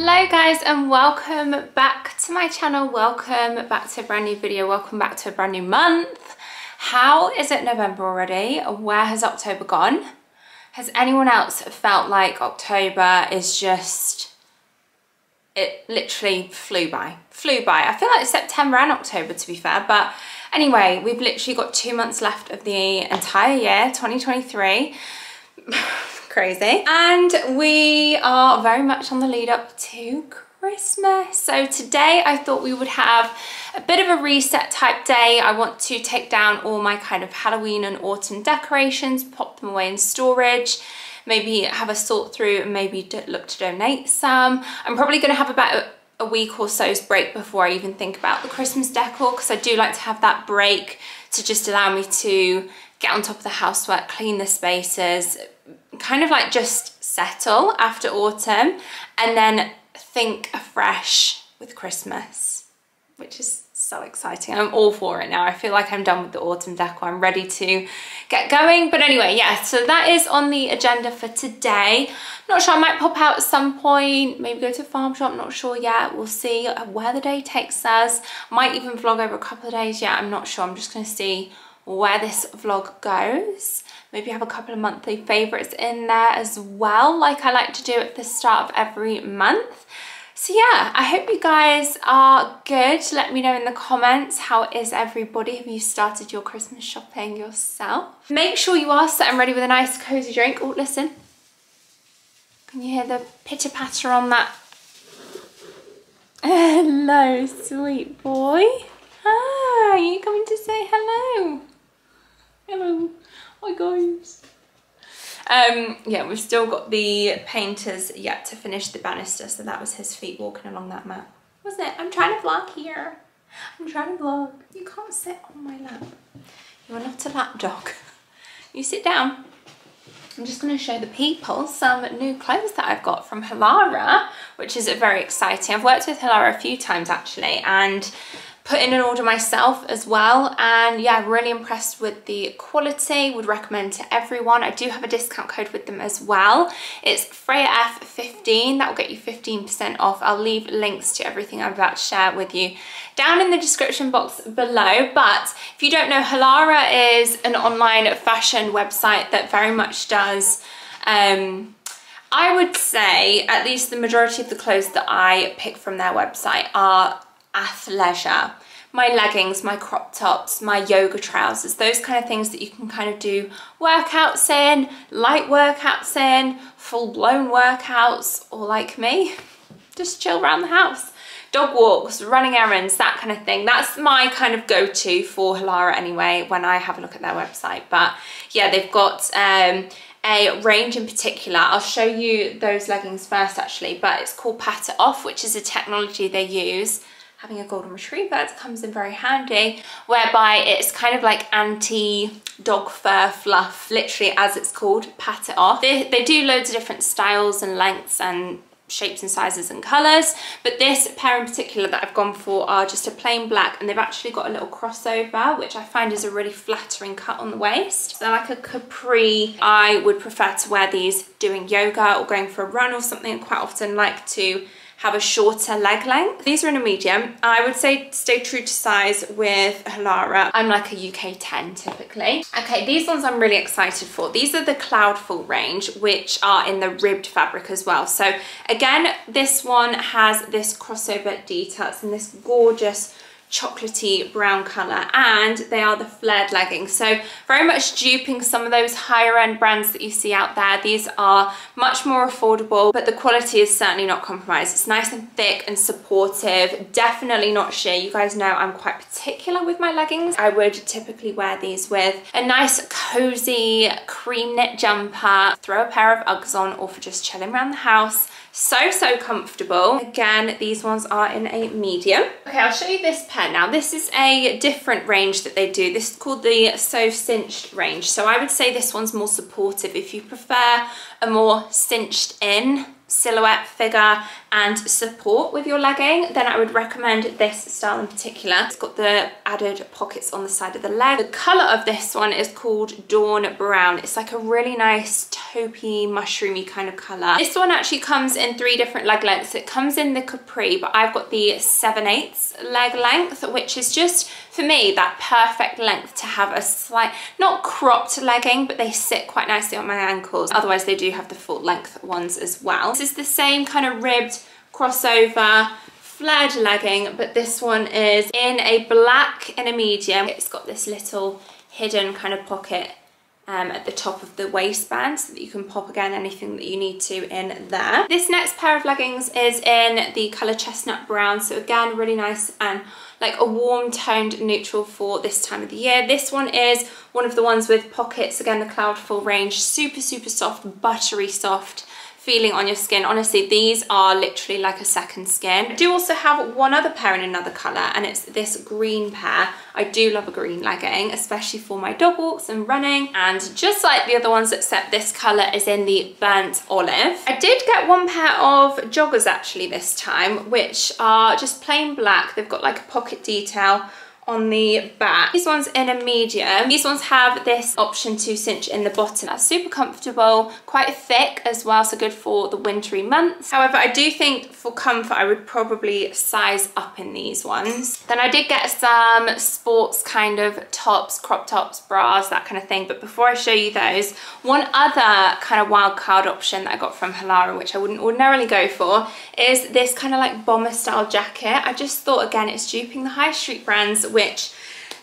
Hello guys and welcome back to my channel. Welcome back to a brand new video. Welcome back to a brand new month. How is it November already? Where has October gone? Has anyone else felt like October is just, it literally flew by, flew by. I feel like September and October to be fair, but anyway, we've literally got two months left of the entire year, 2023. crazy. And we are very much on the lead up to Christmas. So today I thought we would have a bit of a reset type day. I want to take down all my kind of Halloween and autumn decorations, pop them away in storage, maybe have a sort through and maybe look to donate some. I'm probably going to have about a week or so's break before I even think about the Christmas decor because I do like to have that break to just allow me to get on top of the housework, clean the spaces, kind of like just settle after autumn and then think afresh with Christmas, which is so exciting. I'm all for it now. I feel like I'm done with the autumn decor. I'm ready to get going. But anyway, yeah, so that is on the agenda for today. Not sure, I might pop out at some point, maybe go to farm shop, not sure yet. We'll see where the day takes us. Might even vlog over a couple of days. Yeah, I'm not sure. I'm just gonna see where this vlog goes. Maybe have a couple of monthly favorites in there as well, like I like to do at the start of every month. So yeah, I hope you guys are good. Let me know in the comments how is everybody. Have you started your Christmas shopping yourself? Make sure you are set and ready with a nice cozy drink. Oh, listen. Can you hear the pitter patter on that? Hello, sweet boy. Hi, are you coming to say hello? Hello. Hi guys. Um, yeah, we've still got the painters yet to finish the banister, so that was his feet walking along that mat. Wasn't it? I'm trying to vlog here. I'm trying to vlog. You can't sit on my lap. You are not a lap dog. You sit down. I'm just going to show the people some new clothes that I've got from Halara, which is very exciting. I've worked with Halara a few times actually, and put in an order myself as well. And yeah really impressed with the quality. Would recommend to everyone. I do have a discount code with them as well. It's freya f15 that will get you 15 percent off. I'll leave links to everything i'm about to share with you down in the description box below. But if you don't know halara is an online fashion website that very much does um, I would say at least the majority of the clothes that I pick from their website are athleisure my leggings, my crop tops, my yoga trousers, those kind of things that you can kind of do workouts in, light workouts in, full-blown workouts, or like me, just chill around the house. Dog walks, running errands, that kind of thing. That's my kind of go-to for Halara anyway, when I have a look at their website. But yeah, they've got um, a range in particular. I'll show you those leggings first actually, but it's called Patitoff, which is a technology they use having a golden retriever comes in very handy whereby it's kind of like anti dog fur fluff literally as it's called Patitoff. They, they do loads of different styles and lengths and shapes and sizes and colors but this pair in particular that I've gone for are just a plain black and they've actually got a little crossover which I find is a really flattering cut on the waist. So like a capri I would prefer to wear these doing yoga or going for a run or something. Quite often like to have a shorter leg length. These are in a medium. I would say stay true to size with Halara. I'm like a UK 10 typically. Okay, these ones I'm really excited for. These are the Cloudful range, which are in the ribbed fabric as well. So again, this one has this crossover detail. It's in this gorgeous chocolatey brown colour and they are the flared leggings. So very much duping some of those higher end brands that you see out there. These are much more affordable but the quality is certainly not compromised. It's nice and thick and supportive. Definitely not sheer. You guys know I'm quite particular with my leggings. I would typically wear these with a nice cozy cream knit jumper throw a pair of Uggs on or for just chilling around the house so so comfortable again these ones are in a medium okay I'll show you this pair. Now this is a different range that they do. This is called the SoCinched range. So I would say this one's more supportive. If you prefer a more cinched in silhouette, figure and support with your legging, then I would recommend this style in particular. It's got the added pockets on the side of the leg. The colour of this one is called Dawn Brown. It's like a really nice taupey, mushroomy kind of colour. This one actually comes in three different leg lengths. It comes in the capri, but I've got the 7 8 leg length, which is just, for me, that perfect length to have a slight, not cropped legging, but they sit quite nicely on my ankles. Otherwise, they do have the full length ones as well. This is the same kind of ribbed crossover flared legging, but this one is in a black in a medium. It's got this little hidden kind of pocket um, at the top of the waistband so that you can pop again anything that you need to in there. This next pair of leggings is in the colour chestnut brown. So again, really nice and like a warm toned neutral for this time of the year. This one is one of the ones with pockets, again, the Cloudful range, super, super soft, buttery soft feeling on your skin. Honestly, these are literally like a second skin. I do also have one other pair in another colour and it's this green pair. I do love a green legging, especially for my dog walks and running. And just like the other ones, except this colour is in the burnt olive. I did get one pair of joggers actually this time, which are just plain black. They've got like a pocket detail on the back. These ones in a medium. These ones have this option to cinch in the bottom. That's super comfortable, quite thick as well, so good for the wintry months. However, I do think for comfort, I would probably size up in these ones. Then I did get some sports kind of tops, crop tops, bras, that kind of thing. But before I show you those, one other kind of wild card option that I got from Halara, which I wouldn't ordinarily go for, is this kind of like bomber style jacket. I just thought, again, it's duping the high street brands which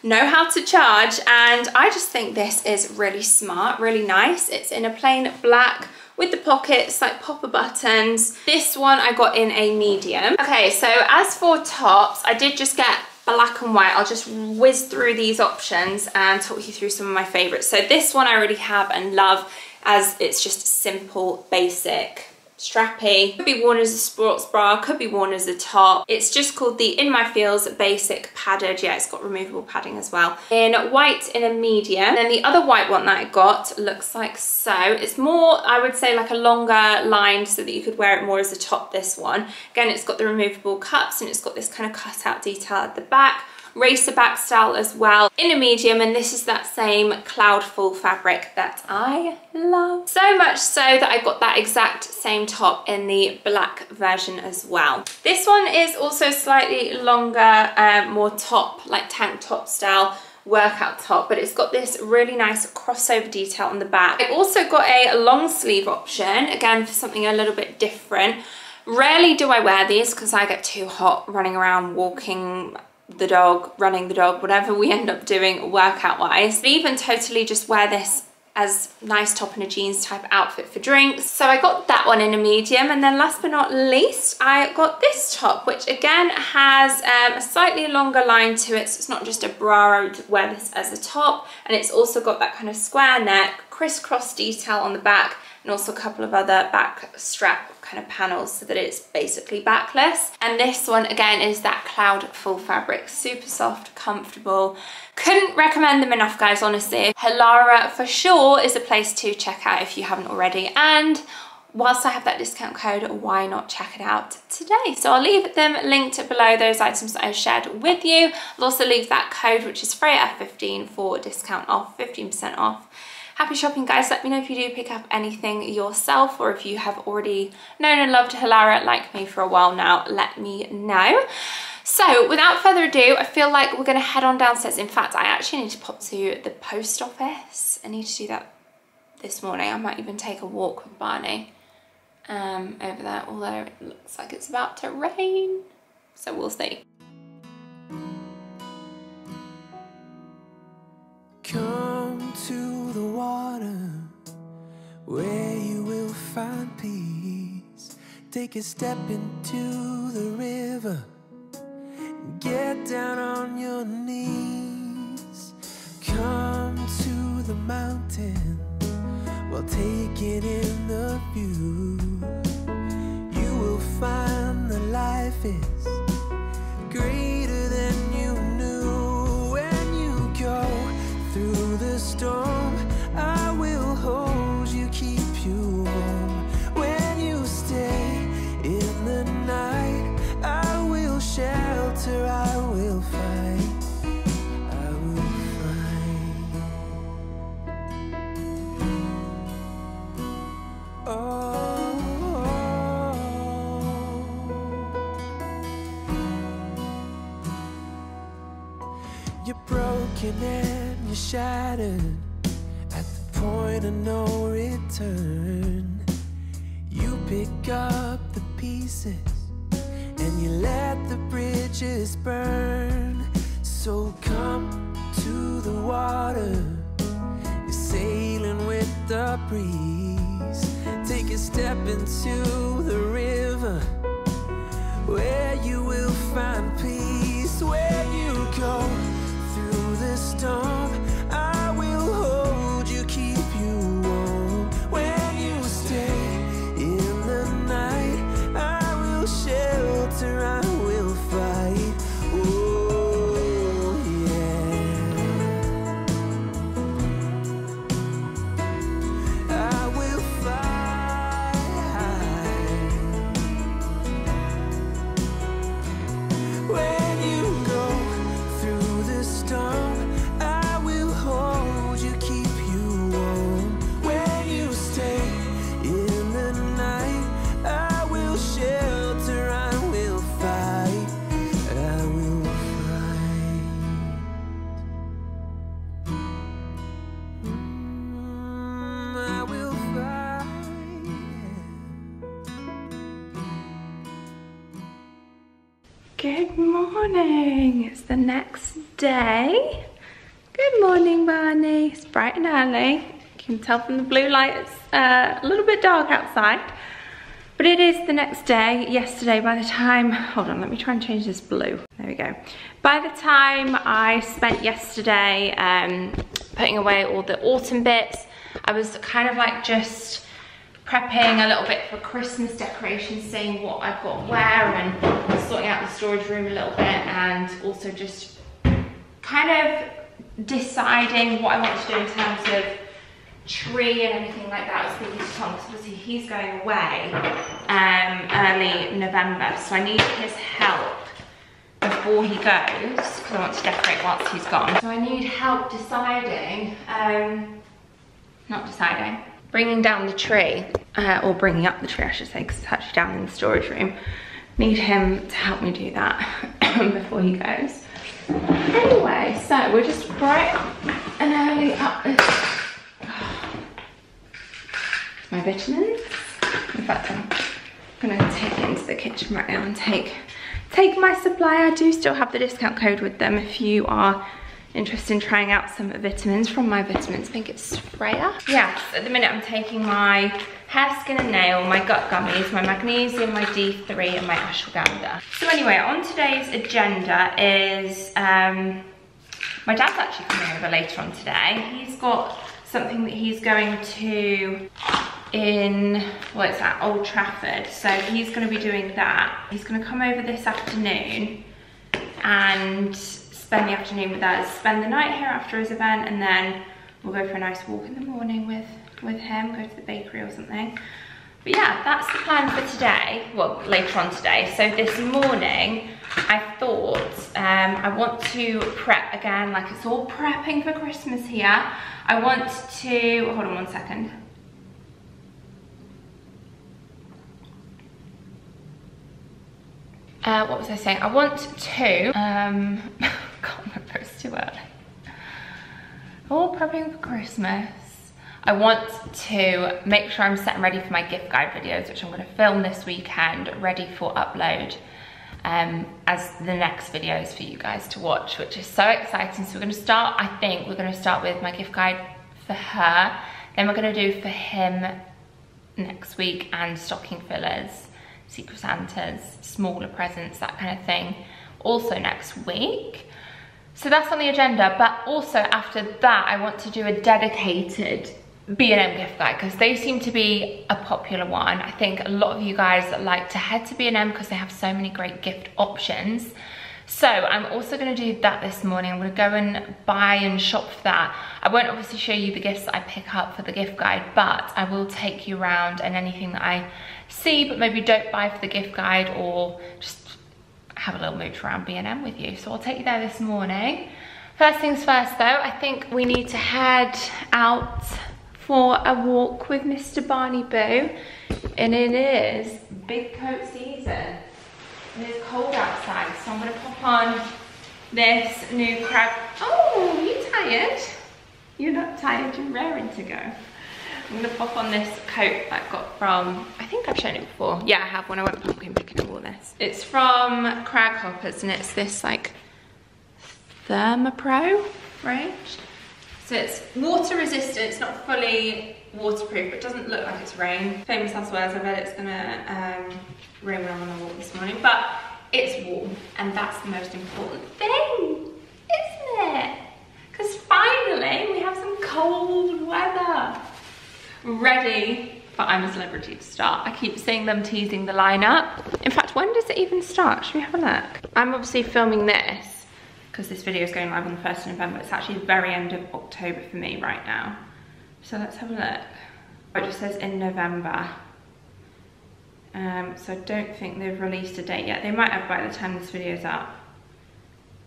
know how to charge and I just think this is really smart, really nice. It's in a plain black with the pockets, like popper buttons. This one I got in a medium. Okay, so as for tops, I did just get black and white. I'll just whiz through these options and talk you through some of my favorites. So this one I already have and love as it's just simple, basic strappy. Could be worn as a sports bra, could be worn as a top. It's just called the In My Feels Basic Padded. Yeah, it's got removable padding as well. In white in a medium. Then the other white one that I got looks like so. It's more, I would say like a longer line so that you could wear it more as a top, this one. Again, it's got the removable cups and it's got this kind of cutout detail at the back racer back style as well in a medium and this is that same Cloudful fabric that I love. So much so that I've got that exact same top in the black version as well. This one is also slightly longer, um, more top, like tank top style workout top but it's got this really nice crossover detail on the back. I also got a long sleeve option again for something a little bit different. Rarely do I wear these because I get too hot running around walking the dog, running the dog, whatever we end up doing workout wise. But even totally just wear this as nice top and a jeans type outfit for drinks. So I got that one in a medium and then last but not least I got this top which again has um, a slightly longer line to it so it's not just a bra, I would wear this as a top and it's also got that kind of square neck, crisscross detail on the back and also a couple of other back strap kind of panels so that it's basically backless. And this one again is that cloud full fabric, super soft, comfortable. Couldn't recommend them enough guys, honestly. Halara for sure is a place to check out if you haven't already. And whilst I have that discount code, why not check it out today? So I'll leave them linked below those items that I shared with you. I'll also leave that code, which is FreyaF15 for discount off, 15% off. Happy shopping guys. Let me know if you do pick up anything yourself or if you have already known and loved Halara like me for a while now, let me know. So without further ado, I feel like we're gonna head on downstairs. In fact, I actually need to pop to the post office. I need to do that this morning. I might even take a walk with Barney um, over there, although it looks like it's about to rain. So we'll see. Come to the water where you will find peace. Take a step into the river. Get down on your knees. Come to the mountain while taking in the view. You will find that life is door. Shattered at the point of no return. You pick up the pieces and you let the bridges burn. So come to the water, you're sailing with the breeze. Take a step into next day. Good morning, Barney. It's bright and early. You can tell from the blue light it's uh, a little bit dark outside. But it is the next day. Yesterday, by the time, hold on, let me try and change this blue. There we go. By the time I spent yesterday um, putting away all the autumn bits, I was kind of like just prepping a little bit for Christmas decorations, seeing what I've got where and sorting out the storage room a little bit and also just kind of deciding what I want to do in terms of tree and everything like that. I was speaking to Tom because obviously he's going away um, early November, so I need his help before he goes because I want to decorate whilst he's gone. So I need help deciding, um, not deciding, bringing down the tree, uh, or bringing up the tree I should say because it's actually down in the storage room. Need him to help me do that before he goes. Anyway, so we're just bright and early up this my vitamins. In fact, I'm gonna take it into the kitchen right now and take take my supply. I do still have the discount code with them if you are interested in trying out some vitamins from my vitamins. I think it's Freya. Yes, at the minute I'm taking my hair, skin and nail, my gut gummies, my magnesium, my D3 and my ashwagandha. So anyway, on today's agenda is, um, my dad's actually coming over later on today. He's got something that he's going to in, well it's at Old Trafford. So he's gonna be doing that. He's gonna come over this afternoon and spend the afternoon with us, spend the night here after his event and then we'll go for a nice walk in the morning with, with him, go to the bakery or something. But yeah, that's the plan for today, well later on today. So this morning I thought um, I want to prep again, like it's all prepping for Christmas here. I want to, hold on one second. Uh, what was I saying? I want to, um, can't remember, it's too early. All prepping for Christmas. I want to make sure I'm set and ready for my gift guide videos, which I'm gonna film this weekend, ready for upload um, as the next videos for you guys to watch, which is so exciting. So we're gonna start, I think, we're gonna start with my gift guide for her. Then we're gonna do for him next week and stocking fillers, Secret Santas, smaller presents, that kind of thing, also next week. So that's on the agenda, but also after that, I want to do a dedicated B&M gift guide because they seem to be a popular one. I think a lot of you guys like to head to B&M because they have so many great gift options. So I'm also going to do that this morning. I'm going to go and buy and shop for that. I won't obviously show you the gifts I pick up for the gift guide, but I will take you around and anything that I see but maybe don't buy for the gift guide or just have a little mooch around B&M with you. So I'll take you there this morning. First things first though, I think we need to head out for a walk with Mr. Barney Boo. And it is big coat season. And It is cold outside, so I'm gonna pop on this new crab. Oh, you tired? You're not tired, you're raring to go. I'm gonna pop on this coat that I got from, I think I've shown it before. Yeah, I have when I went pumpkin picking and all this. It's from Craghoppers and it's this like Thermopro range. So it's water resistant, it's not fully waterproof, it doesn't look like it's rain. Famous last words, I bet it's gonna um, rain when I'm on a walk this morning, but it's warm and that's the most important thing, isn't it? Because finally we have some cold weather. Ready for I'm a Celebrity to start. I keep seeing them teasing the lineup. In fact, when does it even start? Should we have a look? I'm obviously filming this because this video is going live on the 1st of November. It's actually the very end of October for me right now. So let's have a look. It just says in November. Um, so I don't think they've released a date yet. They might have by the time this video is up.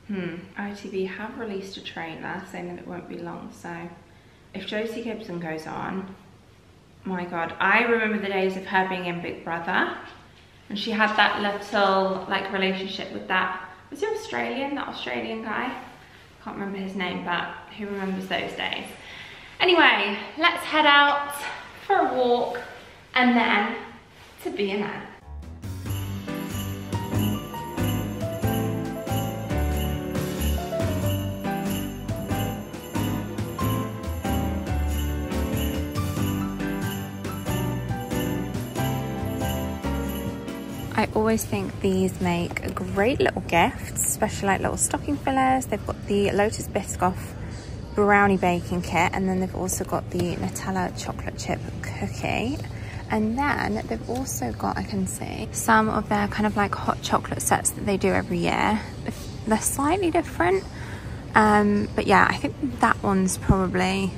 Hmm, ITV have released a trailer saying that it won't be long, so if Josie Gibson goes on, my god, I remember the days of her being in Big Brother, and she had that little like relationship with that, was he Australian, that Australian guy? Can't remember his name, but who remembers those days? Anyway, let's head out for a walk and then to B&M. I always think these make a great little gifts, especially like little stocking fillers. They've got the Lotus Biscoff brownie baking kit and then they've also got the Nutella chocolate chip cookie. And then they've also got, I can see, some of their kind of like hot chocolate sets that they do every year. They're slightly different. Um, but yeah, I think that one's probably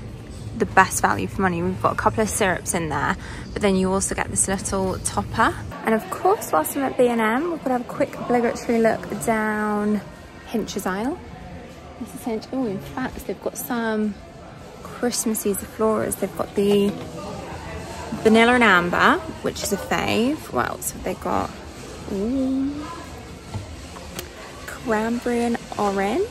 the best value for money. We've got a couple of syrups in there, but then you also get this little topper. And of course, whilst I'm at B&M, we're gonna have a quick obligatory look down Hinch's aisle. This is Hinch. Oh, in fact, they've got some Christmassy Zofloras. They've got the vanilla and amber, which is a fave. What else have they got? Ooh. Cranberry and orange.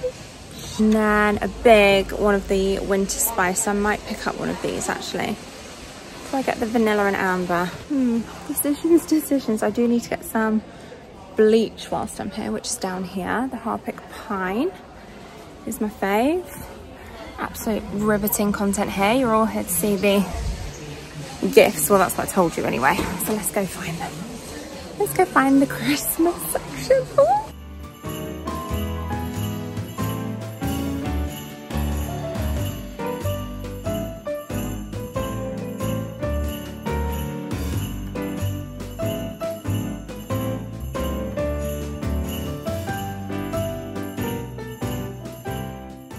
And then a big one of the winter spice. I might pick up one of these actually. So I get the vanilla and amber. Hmm, decisions, decisions. I do need to get some bleach whilst I'm here, which is down here. The Harpic Pine is my fave. Absolute riveting content here. You're all here to see the gifts. Well, that's what I told you anyway. So let's go find them. Let's go find the Christmas section. Ooh.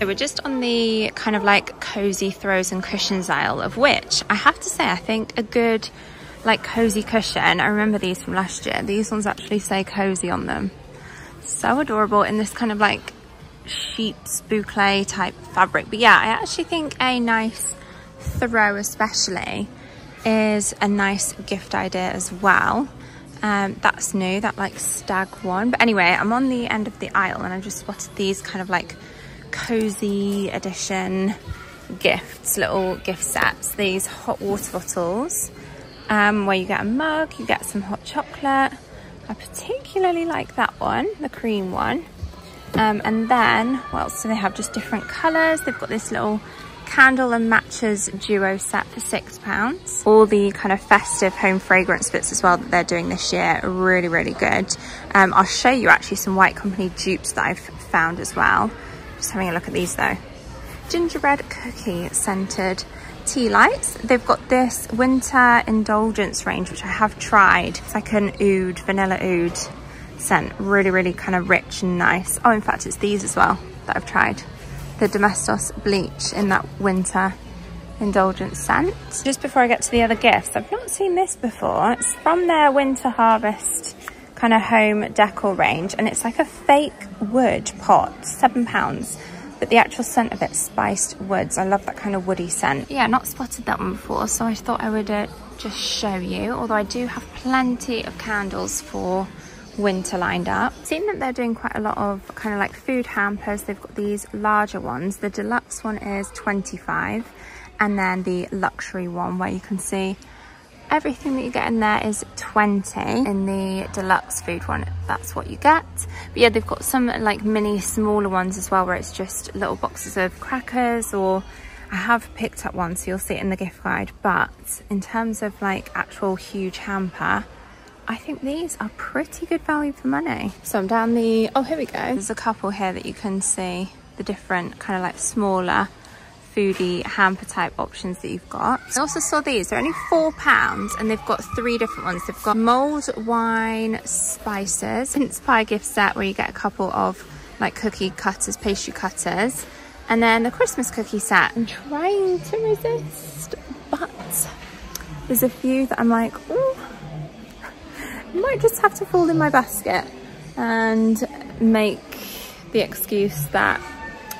So we're just on the kind of like cozy throws and cushions aisle of which I have to say I think a good like cozy cushion. I remember these from last year. These ones actually say cozy on them. So adorable in this kind of like sheep's boucle type fabric. But yeah, I actually think a nice throw especially is a nice gift idea as well. Um, that's new, that like stag one. But anyway, I'm on the end of the aisle and I just spotted these kind of like cozy edition gifts, little gift sets. These hot water bottles um, where you get a mug, you get some hot chocolate. I particularly like that one, the cream one. Um, and then, what else do they have? Just different colours. They've got this little candle and matches duo set for six pounds. All the kind of festive home fragrance bits as well that they're doing this year really, really good. Um, I'll show you actually some White Company dupes that I've found as well. Just having a look at these though. Gingerbread cookie scented tea lights. They've got this winter indulgence range, which I have tried. It's like an oud, vanilla oud scent. Really, really kind of rich and nice. Oh, in fact, it's these as well that I've tried. The Domestos bleach in that winter indulgence scent. Just before I get to the other gifts, I've not seen this before. It's from their winter harvest kind of home decor range and it's like a fake wood pot, seven pounds. But the actual scent of it, spiced woods. I love that kind of woody scent. Yeah, not spotted that one before, so I thought I would uh, just show you. Although I do have plenty of candles for winter lined up. Seeing that they're doing quite a lot of kind of like food hampers. They've got these larger ones. The deluxe one is 25 and then the luxury one where you can see everything that you get in there is 20 in the deluxe food one that's what you get. But yeah they've got some like mini smaller ones as well where it's just little boxes of crackers or I have picked up one so you'll see it in the gift guide. But in terms of like actual huge hamper I think these are pretty good value for money. So I'm down the oh here we go. There's a couple here that you can see the different kind of like smaller foodie hamper type options that you've got. I also saw these, they're only four pounds and they've got three different ones. They've got mold, wine spices, mince pie gift set where you get a couple of like cookie cutters, pastry cutters, and then the Christmas cookie set. I'm trying to resist, but there's a few that I'm like, oh, might just have to fall in my basket and make the excuse that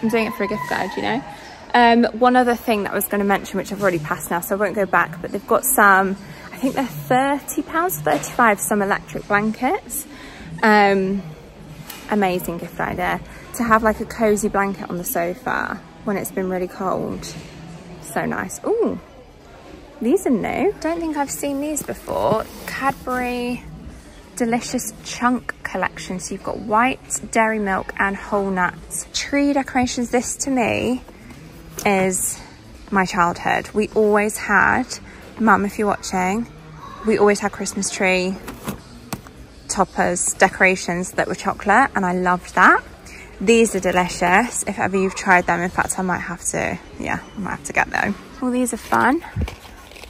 I'm doing it for a gift guide, you know? Um, one other thing that I was going to mention, which I've already passed now, so I won't go back, but they've got some, I think they're £30, 35 some electric blankets. Um, amazing gift idea. To have like a cozy blanket on the sofa when it's been really cold. So nice. Ooh, these are new. Don't think I've seen these before. Cadbury Delicious Chunk collection. So you've got white, dairy milk and whole nuts. Tree decorations. This to me is my childhood. We always had, mum if you're watching, we always had Christmas tree toppers, decorations that were chocolate and I loved that. These are delicious. If ever you've tried them, in fact I might have to, yeah, I might have to get them. All these are fun.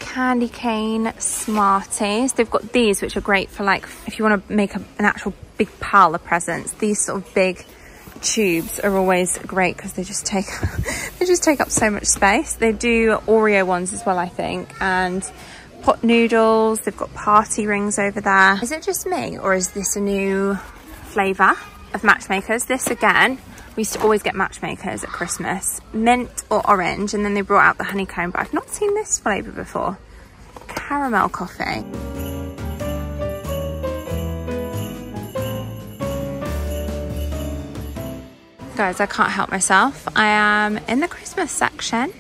Candy cane Smarties. They've got these which are great for like, if you want to make a, an actual big pile of presents. These sort of big tubes are always great because they just take they just take up so much space. They do Oreo ones as well, I think, and pot noodles. They've got party rings over there. Is it just me or is this a new flavour of matchmakers? This again, we used to always get matchmakers at Christmas. Mint or orange and then they brought out the honeycomb, but I've not seen this flavour before. Caramel coffee. Guys, I can't help myself. I am in the Christmas section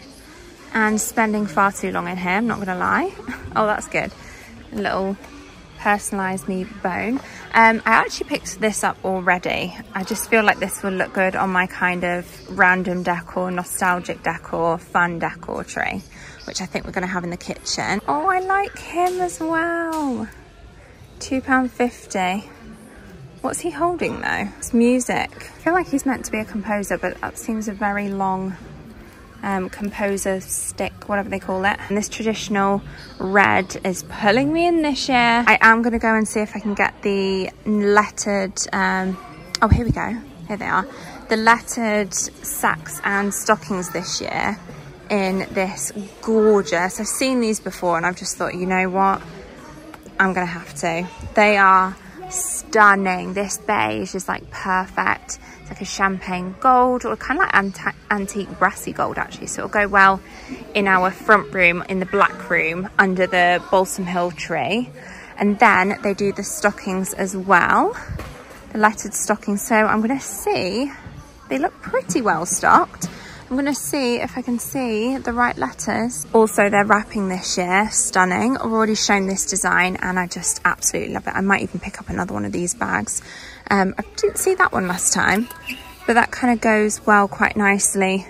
and spending far too long in here, I'm not gonna lie. oh, that's good. A little personalised me bone. Um, I actually picked this up already. I just feel like this will look good on my kind of random decor, nostalgic decor, fun decor tree, which I think we're gonna have in the kitchen. Oh, I like him as well. £2.50. What's he holding though? It's music. I feel like he's meant to be a composer, but that seems a very long um, composer stick, whatever they call it. And this traditional red is pulling me in this year. I am going to go and see if I can get the lettered, um, oh, here we go. Here they are. The lettered sacks and stockings this year in this gorgeous, I've seen these before and I've just thought, you know what? I'm going to have to. They are stunning. This beige is like perfect. It's like a champagne gold or kind of like anti antique brassy gold actually. So it'll go well in our front room, in the black room under the balsam hill tree. And then they do the stockings as well, the lettered stockings. So I'm to see, they look pretty well stocked. I'm gonna see if I can see the right letters. Also, they're wrapping this year, stunning. I've already shown this design and I just absolutely love it. I might even pick up another one of these bags. Um, I didn't see that one last time, but that kind of goes well quite nicely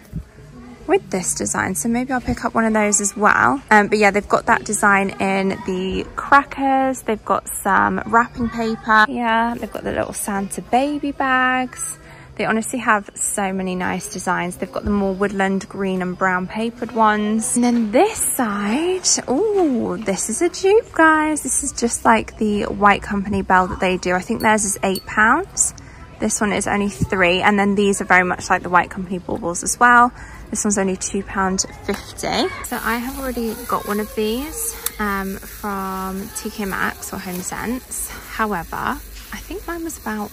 with this design so maybe I'll pick up one of those as well um, but yeah they've got that design in the crackers they've got some wrapping paper yeah they've got the little Santa baby bags they honestly have so many nice designs. They've got the more woodland green and brown papered ones. And then this side, oh, this is a dupe, guys. This is just like the White Company bell that they do. I think theirs is eight pounds. This one is only three. And then these are very much like the White Company baubles as well. This one's only £2.50. So I have already got one of these um, from TK Maxx or Home Sense. However, I think mine was about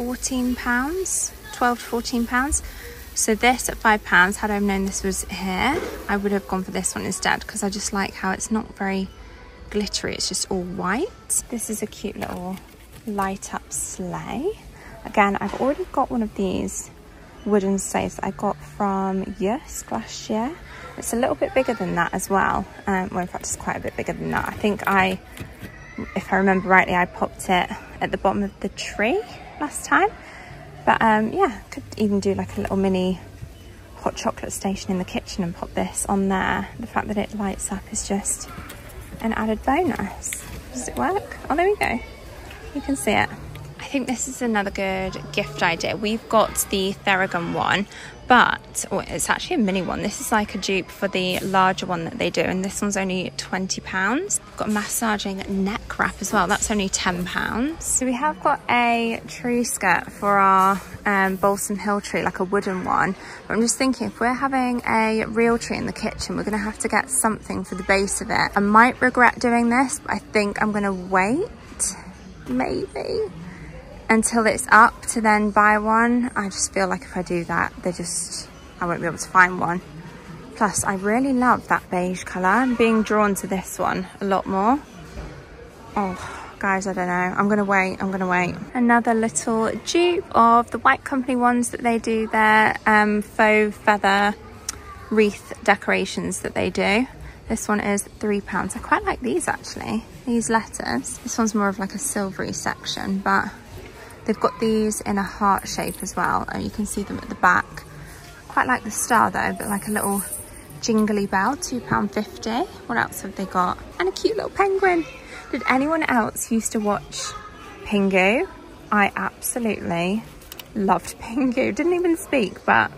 14 pounds 12 to 14 pounds so this at five pounds had i known this was here i would have gone for this one instead because i just like how it's not very glittery it's just all white this is a cute little light up sleigh. Again, I've already got one of these wooden sleighs I got from Jysk last year. It's a little bit bigger than that as well. Um, well, in fact, it's quite a bit bigger than that. I think I, if I remember rightly, I popped it at the bottom of the tree last time. But um, yeah, could even do like a little mini hot chocolate station in the kitchen and pop this on there. The fact that it lights up is just an added bonus. Does it work? Oh, there we go. You can see it. I think this is another good gift idea. We've got the Theragun one, but oh, it's actually a mini one. This is like a dupe for the larger one that they do, and this one's only £20. got a massaging neck wrap as well. That's only £10. So we have got a tree skirt for our um, Balsam Hill tree, like a wooden one. But I'm just thinking, if we're having a real tree in the kitchen, we're going to have to get something for the base of it. I might regret doing this, but I think I'm going to wait, maybe until it's up to then buy one. I just feel like if I do that, they just, I won't be able to find one. Plus, I really love that beige colour. I'm being drawn to this one a lot more. Oh, guys, I don't know. I'm going to wait. I'm going to wait. Another little dupe of the White Company ones that they do their um, faux feather wreath decorations that they do. This one is £3. I quite like these actually, these letters. This one's more of like a silvery section, but They've got these in a heart shape as well, and you can see them at the back. Quite like the star though, but like a little jingly bell, £2.50. What else have they got? And a cute little penguin. Did anyone else used to watch Pingu? I absolutely loved Pingu. Didn't even speak, but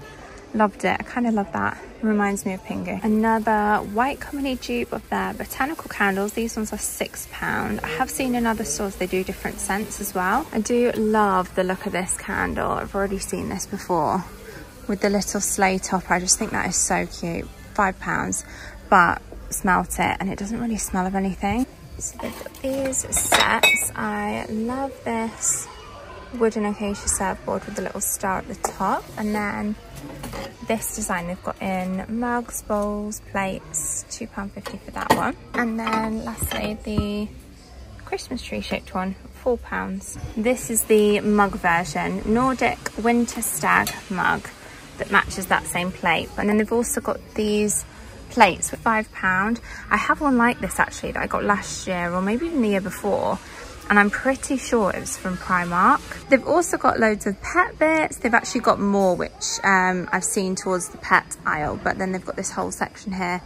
loved it. I kind of love that. Reminds me of Pingu. Another White Company dupe of their botanical candles. These ones are £6. I have seen in other stores they do different scents as well. I do love the look of this candle. I've already seen this before with the little sleigh top. I just think that is so cute. £5. But smelt it and it doesn't really smell of anything. So they've got these sets. I love this wooden acacia surfboard with a little star at the top. And then this design they've got in mugs, bowls, plates, £2.50 for that one. And then lastly, the Christmas tree shaped one, £4. This is the mug version, Nordic Winter Stag mug that matches that same plate. And then they've also got these plates for £5. I have one like this actually that I got last year or maybe even the year before and I'm pretty sure it was from Primark. They've also got loads of pet bits. They've actually got more which um, I've seen towards the pet aisle, but then they've got this whole section here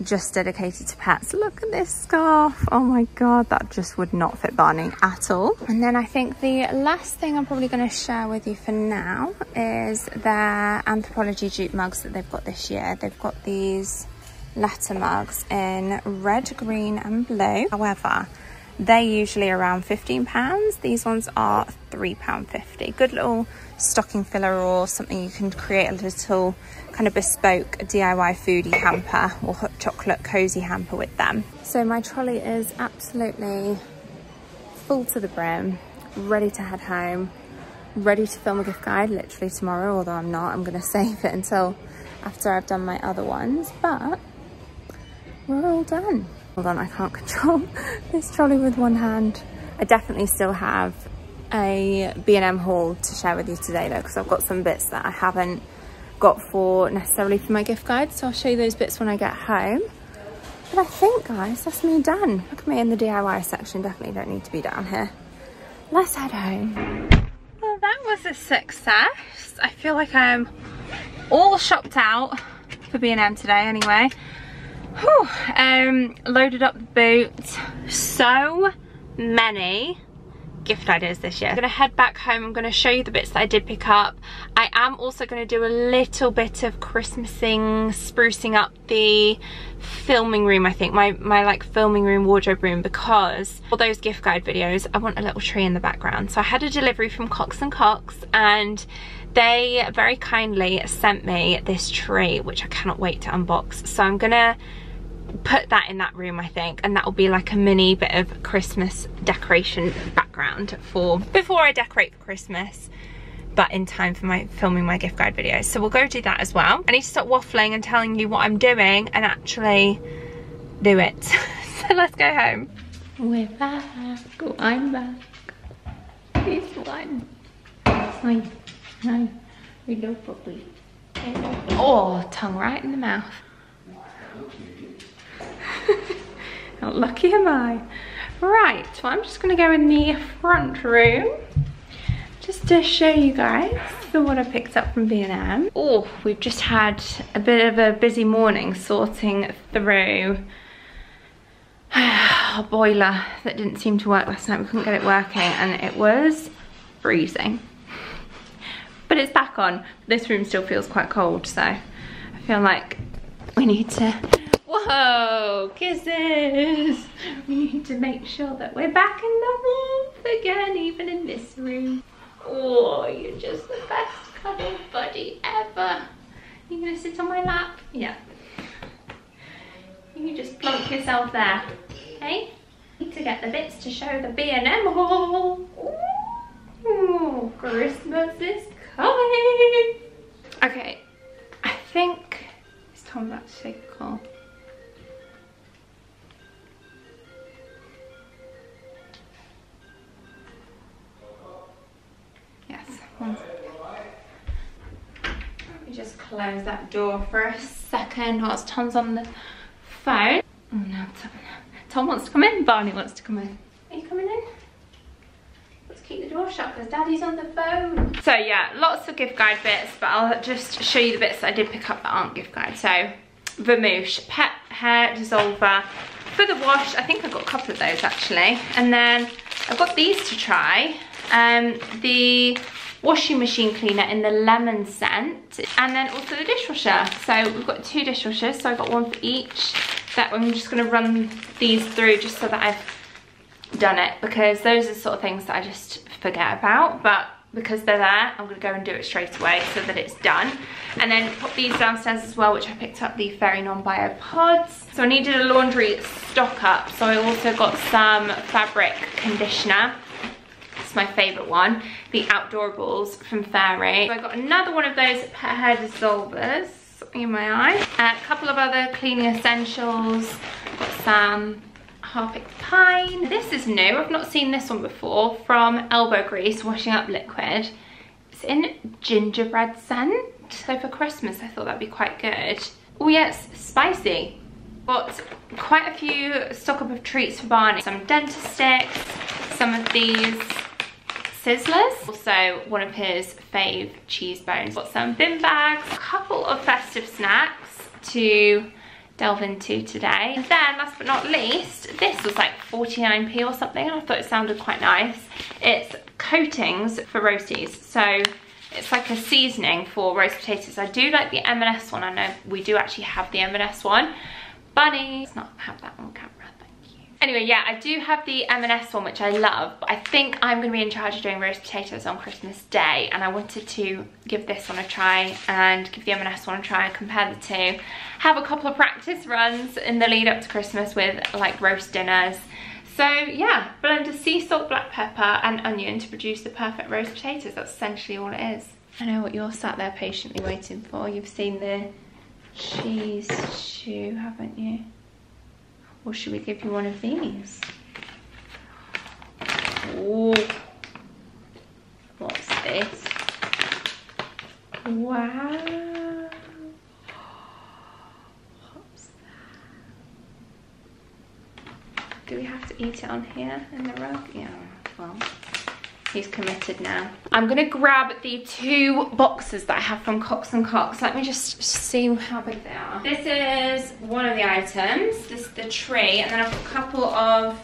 just dedicated to pets. Look at this scarf. Oh my God, that just would not fit Barney at all. And then I think the last thing I'm probably gonna share with you for now is their Anthropologie dupe mugs that they've got this year. They've got these letter mugs in red, green and blue. However, they're usually around £15. These ones are £3.50. Good little stocking filler or something you can create a little kind of bespoke DIY foodie hamper or hot chocolate cozy hamper with them. So my trolley is absolutely full to the brim, ready to head home, ready to film a gift guide literally tomorrow, although I'm not. I'm going to save it until after I've done my other ones, but we're all done. Hold on, I can't control this trolley with one hand. I definitely still have a B&M haul to share with you today though, because I've got some bits that I haven't got for necessarily for my gift guide. So I'll show you those bits when I get home. But I think guys, that's me done. Look at me in the DIY section. Definitely don't need to be down here. Let's head home. Well, that was a success. I feel like I'm all shopped out for B&M today anyway. Whew, um, loaded up the boot. So many gift ideas this year. I'm gonna head back home. I'm gonna show you the bits that I did pick up. I am also gonna do a little bit of Christmasing, sprucing up the filming room, I think, my, my like filming room, wardrobe room, because for those gift guide videos, I want a little tree in the background. So I had a delivery from Cox and Cox and they very kindly sent me this tree, which I cannot wait to unbox. So I'm gonna put that in that room I think and that will be like a mini bit of Christmas decoration background for before I decorate for Christmas but in time for my filming my gift guide videos. So we'll go do that as well. I need to stop waffling and telling you what I'm doing and actually do it. So let's go home. We're back. Oh, I'm back. This one. Hi. Hello, puppy. Hello. Oh, tongue right in the mouth. How lucky am I? Right, well I'm just gonna go in the front room just to show you guys the what I picked up from B&M. Oh, we've just had a bit of a busy morning sorting through a boiler that didn't seem to work last night. We couldn't get it working and it was freezing. But it's back on. This room still feels quite cold, so I feel like we need to Whoa, kisses. We need to make sure that we're back in the warmth again, even in this room. Oh, you're just the best cuddle buddy ever. You gonna sit on my lap? Yeah. You can just plonk yourself there, okay? To get the bits to show the B&M haul. Ooh, Christmas is Okay, I think it's time about to take a call. Yes. Let me just close that door for a second whilst Tom's on the phone. Oh no, Tom, Tom wants to come in, Barney wants to come in. Are you coming in? Let's keep the door shut because Daddy's on the phone. So yeah, lots of gift guide bits, but I'll just show you the bits I did pick up that aren't gift guide. So, Vamoosh, pet hair dissolver. For the wash, I think I've got a couple of those actually. And then I've got these to try. Um, the washing machine cleaner in the lemon scent and then also the dishwasher so we've got two dishwashers so I've got one for each that I'm just going to run these through just so that I've done it because those are sort of things that I just forget about but because they're there I'm to go and do it straight away so that it's done and then put these downstairs as well which I picked up the Fairy Non-Bio pods so I needed a laundry stock up so I also got some fabric conditioner it's my favourite one, the Outdoorables from Fairy. So I got another one of those pet hair dissolvers in my eye. A couple of other cleaning essentials. Got some Harpic Pine. This is new, I've not seen this one before, from Elbow Grease Washing Up Liquid. It's in gingerbread scent. So for Christmas I thought that'd be quite good. Oh yes, spicy. Got quite a few stock up of treats for Barney. Some Dentastix, some of these Sizzlers. Also one of his fave cheese bones. Got some bin bags, a couple of festive snacks to delve into today. And then last but not least, this was like 49p or something. And I thought it sounded quite nice. It's coatings for roasties. So it's like a seasoning for roast potatoes. I do like the M&S one. I know we do actually have the M&S one. Bunny, let's not have that on camera. Anyway, yeah, I do have the M&S one, which I love, but I think I'm going to be in charge of doing roast potatoes on Christmas Day, and I wanted to give this one a try and give the M&S one a try and compare the two. Have a couple of practice runs in the lead up to Christmas with, like, roast dinners. So, yeah, blend a sea salt, black pepper and onion to produce the perfect roast potatoes. That's essentially all it is. I know what you're sat there patiently waiting for. You've seen the cheese chew, haven't you? Or should we give you one of these? Oh, what's this? Wow. What's that? Do we have to eat it on here in the rug? Yeah, well. He's committed now. I'm gonna grab the two boxes that I have from Cox and Cox. Let me just see how big they are. This is one of the items. This is the tree, and then I've got a couple of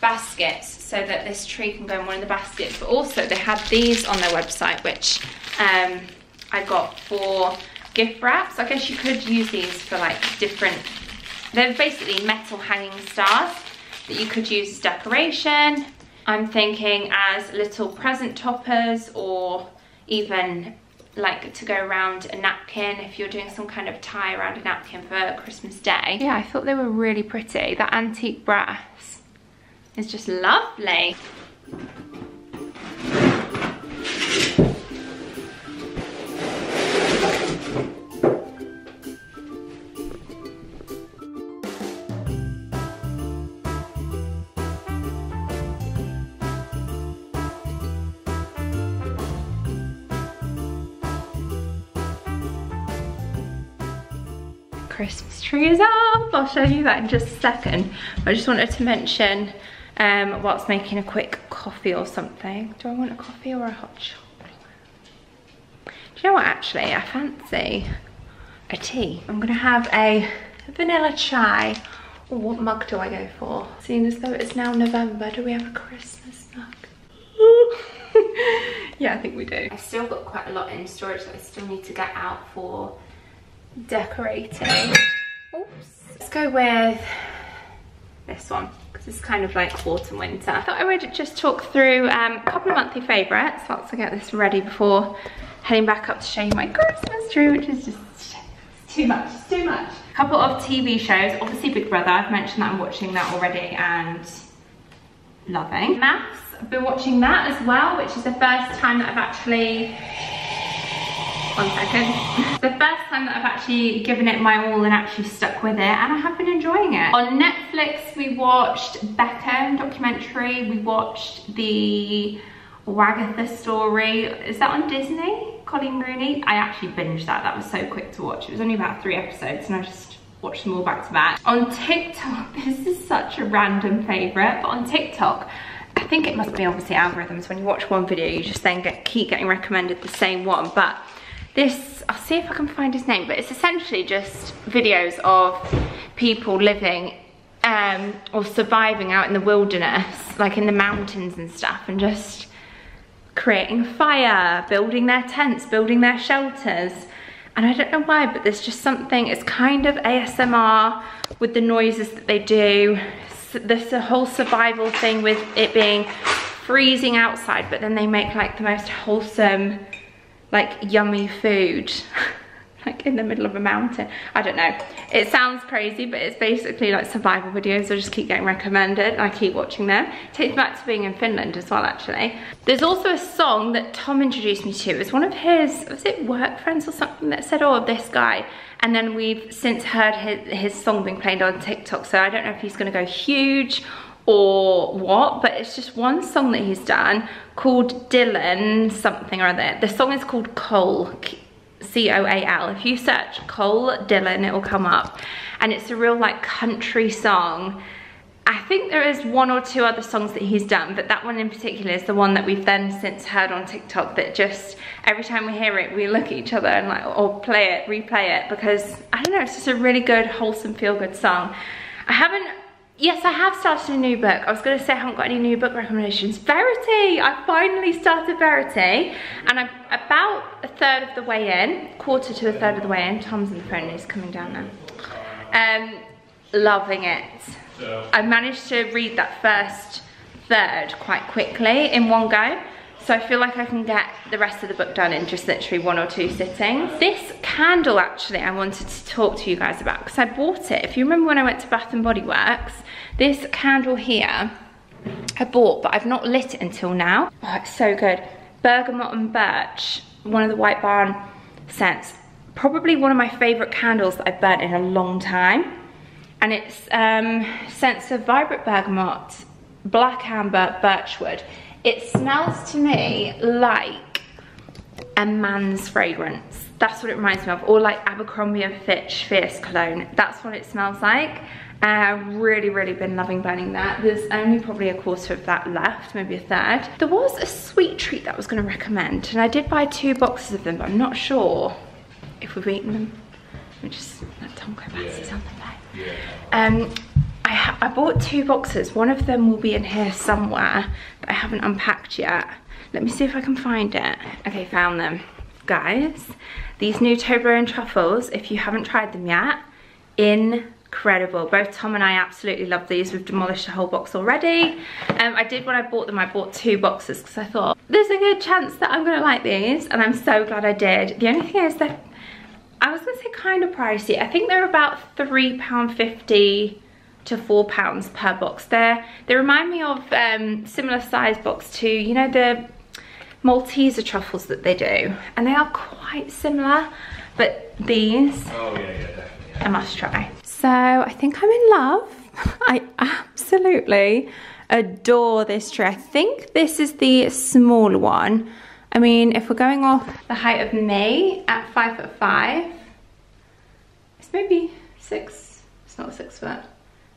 baskets so that this tree can go in one of the baskets. But also they have these on their website, which um, I got for gift wraps. I guess you could use these for like different, they're basically metal hanging stars that you could use as decoration. I'm thinking as little present toppers or even like to go around a napkin if you're doing some kind of tie around a napkin for Christmas Day. Yeah, I thought they were really pretty. That antique brass is just lovely. Is up. I'll show you that in just a second. I just wanted to mention um, whilst making a quick coffee or something. Do I want a coffee or a hot chocolate? Do you know what actually, I fancy a tea. I'm gonna have a vanilla chai. Ooh, what mug do I go for? Seeing as though it's now November, do we have a Christmas mug? yeah, I think we do. I've still got quite a lot in storage that I still need to get out for decorating. Oops. Let's go with this one because it's kind of like autumn winter. I thought I would just talk through um, a couple of monthly favourites whilst I get this ready before heading back up to show you my Christmas tree, which is just too much, too much. A couple of TV shows, obviously Big Brother, I've mentioned that I'm watching that already and loving. MAFS, I've been watching that as well, which is the first time that I've actually, one second. the first time that I've actually given it my all and actually stuck with it and I have been enjoying it. On Netflix, we watched Beckham documentary, we watched the Wagatha story. Is that on Disney? Coleen Rooney. I actually binged that. That was so quick to watch. It was only about three episodes and I just watched them all back to back. On TikTok, this is such a random favorite, but on TikTok, I think it must be obviously algorithms. When you watch one video, you just then get keep getting recommended the same one. But this, I'll see if I can find his name, but it's essentially just videos of people living um, or surviving out in the wilderness, like in the mountains and stuff, and just creating fire, building their tents, building their shelters. And I don't know why, but there's just something, it's kind of ASMR with the noises that they do. This whole survival thing with it being freezing outside, but then they make like the most wholesome, like yummy food. like in the middle of a mountain. I don't know. It sounds crazy, but it's basically like survival videos. I just keep getting recommended and I keep watching them. It takes me back to being in Finland as well, actually. There's also a song that Tom introduced me to. It's one of his, was it work friends or something that said, oh, this guy. And then we've since heard his, his song being played on TikTok. So I don't know if he's gonna go huge or what, but it's just one song that he's done called Dylan something or other. The song is called Coal, C-O-A-L. If you search Coal Dylan, it will come up. And it's a real like country song. I think there is one or two other songs that he's done, but that one in particular is the one that we've then since heard on TikTok that just, every time we hear it, we look at each other and like, or play it, replay it, because, I don't know, it's just a really good, wholesome, feel-good song. I haven't Yes, I have started a new book. I was going to say I haven't got any new book recommendations. Verity! I finally started Verity and I'm about a third of the way in, quarter to a third of the way in. Tom's on the phone and he's coming down now. Um, loving it. I managed to read that first third quite quickly in one go. So I feel like I can get the rest of the book done in just literally one or two sittings. This candle actually I wanted to talk to you guys about because I bought it. If you remember when I went to Bath and Body Works, this candle here I bought but I've not lit it until now. Oh, it's so good. Bergamot and Birch, one of the White Barn scents. Probably one of my favorite candles that I've burnt in a long time. And it's um, scents of vibrant bergamot, black amber, birchwood. It smells to me like a man's fragrance. That's what it reminds me of. Or like Abercrombie and Fitch Fierce Cologne. That's what it smells like. I've really, really been loving burning that. There's only probably a quarter of that left, maybe a third. There was a sweet treat that I was gonna recommend, and I did buy two boxes of them, but I'm not sure if we've eaten them. Let me just let Tom go back see something there. Yeah. Um, I, I bought two boxes. One of them will be in here somewhere I haven't unpacked yet. Let me see if I can find it. Okay, found them. Guys, these new Toblerone truffles, if you haven't tried them yet, incredible. Both Tom and I absolutely love these. We've demolished a whole box already. Um, I did when I bought them, I bought two boxes because I thought, there's a good chance that I'm gonna like these. And I'm so glad I did. The only thing is that I was gonna say kind of pricey. I think they're about £3.50 to four pounds per box. They're, they remind me of um, similar size box to, you know, the Malteser truffles that they do. And they are quite similar, but these, oh, yeah, yeah, definitely, yeah. I must try. So I think I'm in love. I absolutely adore this tree. I think this is the small one. I mean, if we're going off the height of me at five foot five, it's maybe six, it's not six foot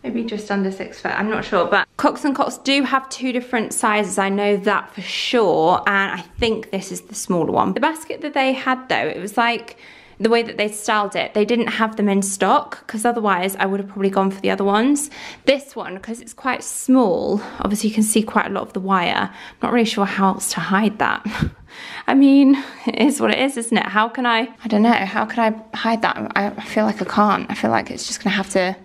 maybe just under six foot, I'm not sure. But Cox and Cox do have two different sizes, I know that for sure. And I think this is the smaller one. The basket that they had though, it was like, the way that they styled it, they didn't have them in stock because otherwise I would have probably gone for the other ones. This one, because it's quite small, obviously you can see quite a lot of the wire. I'm not really sure how else to hide that. I mean, it is what it is, isn't it? How can I, I don't know, how can I hide that? I, I feel like I can't. I feel like it's just gonna have to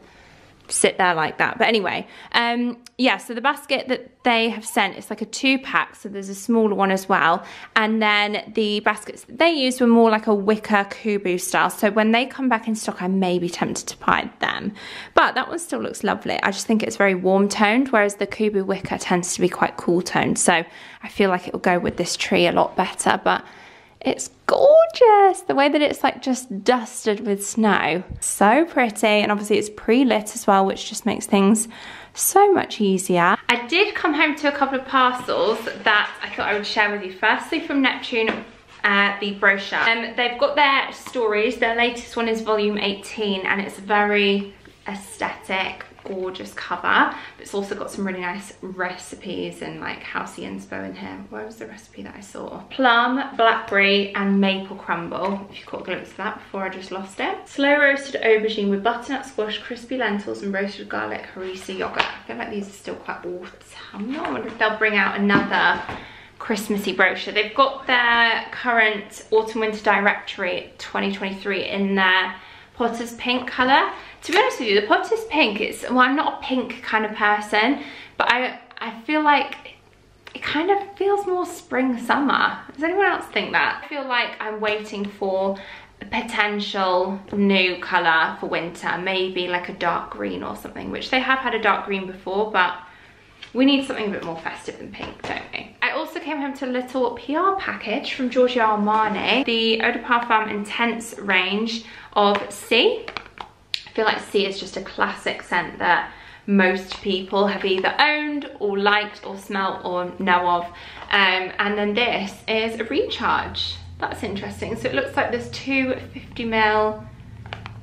sit there like that. But anyway, um, yeah, so the basket that they have sent, it's like a two pack, so there's a smaller one as well. And then the baskets that they used were more like a wicker kubu style. So when they come back in stock, I may be tempted to buy them. But that one still looks lovely. I just think it's very warm toned, whereas the kubu wicker tends to be quite cool toned. So I feel like it will go with this tree a lot better. But it's gorgeous. The way that it's like just dusted with snow. So pretty. And obviously it's pre-lit as well, which just makes things so much easier. I did come home to a couple of parcels that I thought I would share with you. Firstly from Neptune, uh, the brochure. Um, they've got their stories. Their latest one is volume 18 and it's very aesthetic gorgeous cover but it's also got some really nice recipes and like housey inspo in here where was the recipe that i saw? Plum blackberry and maple crumble. If you caught a glimpse of that before i just lost it. Slow roasted aubergine with butternut squash crispy lentils and roasted garlic harissa yogurt. I feel like these are still quite autumnal i wonder if they'll bring out another Christmassy brochure. They've got their current autumn winter directory 2023 in their Potter's pink colour to be honest with you, the Potter's pink, it's, well, I'm not a pink kind of person, but I, I feel like it kind of feels more spring summer. Does anyone else think that? I feel like I'm waiting for a potential new colour for winter, maybe like a dark green or something, which they have had a dark green before, but we need something a bit more festive than pink, don't we? I also came home to a little PR package from Giorgio Armani, the Eau de Parfum Intense range of Sì. I feel like Sì is just a classic scent that most people have either owned or liked or smelt or know of. Um, and then this is a recharge. That's interesting. So it looks like there's two 50ml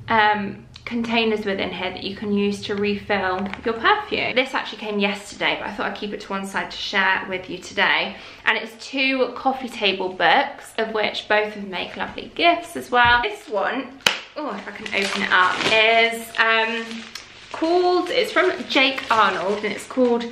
um, containers within here that you can use to refill your perfume. This actually came yesterday, but I thought I'd keep it to one side to share with you today. And it's two coffee table books, of which both of make lovely gifts as well. This one oh, if I can open it up, is um, called, it's from Jake Arnold and it's called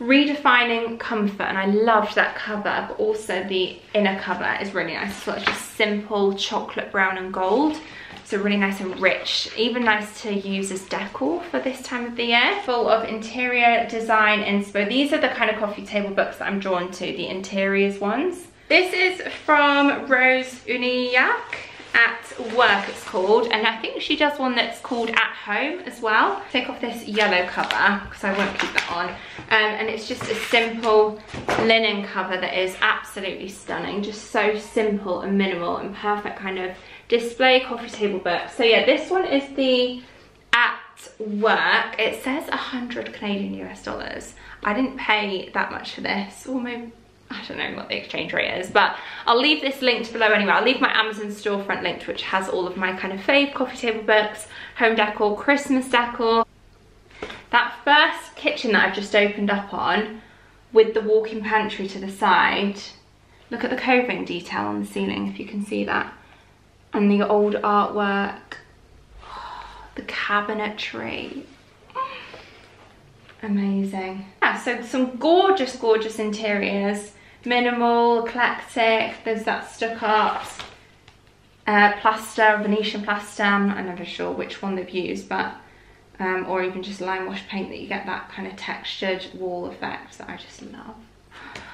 Redefining Comfort and I loved that cover but also the inner cover is really nice. It's just simple chocolate brown and gold. So really nice and rich, even nice to use as decor for this time of the year. Full of interior design inspo. These are the kind of coffee table books that I'm drawn to, the interiors ones. This is from Rose Uniacke at work it's called. And I think she does one that's called at home as well. Take off this yellow cover because I won't keep that on. Um, and it's just a simple linen cover that is absolutely stunning. Just so simple and minimal and perfect kind of display coffee table book so yeah this one is the at work. It says 100 Canadian US dollars. I didn't pay that much for this. Or maybe I don't know what the exchange rate is, but I'll leave this linked below anyway. I'll leave my Amazon storefront linked, which has all of my kind of fave coffee table books, home decor, Christmas decor. That first kitchen that I've just opened up on, with the walk-in pantry to the side, look at the coving detail on the ceiling, if you can see that. And the old artwork, the cabinetry, amazing yeah so some gorgeous gorgeous interiors minimal, eclectic, there's that stuck up uh, plaster, Venetian plaster, I'm not never sure which one they've used, but um, or even just lime wash paint that you get that kind of textured wall effect that I just love.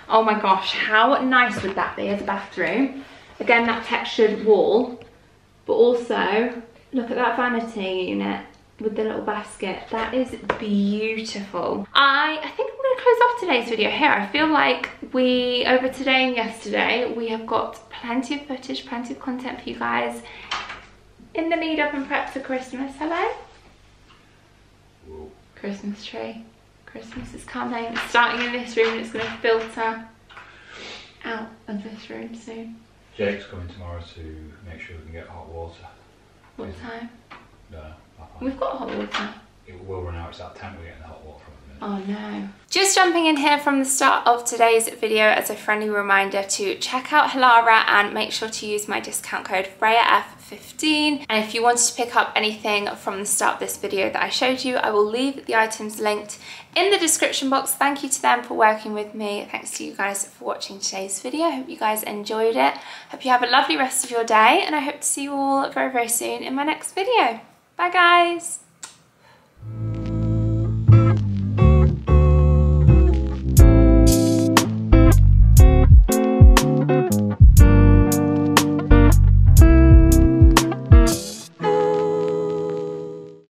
Oh my gosh, how nice would that be as a bathroom? Again, that textured wall, but also look at that vanity unit with the little basket. That is beautiful. I, I think I'm going to close off today's video here. I feel like we, over today and yesterday, we have got plenty of footage, plenty of content for you guys in the lead up and prep for Christmas. Hello? Whoa. Christmas tree. Christmas is coming. It's starting in this room and it's going to filter out of this room soon. Jake's coming tomorrow to make sure we can get hot water. What time? No. We've got hot water. It will run out. It's that tank we're getting the hot water from. Oh no. Just jumping in here from the start of today's video as a friendly reminder to check out Halara and make sure to use my discount code FreyaF15. And if you wanted to pick up anything from the start of this video that I showed you, I will leave the items linked in the description box. Thank you to them for working with me. Thanks to you guys for watching today's video. I hope you guys enjoyed it. Hope you have a lovely rest of your day and I hope to see you all very, very soon in my next video. Bye guys.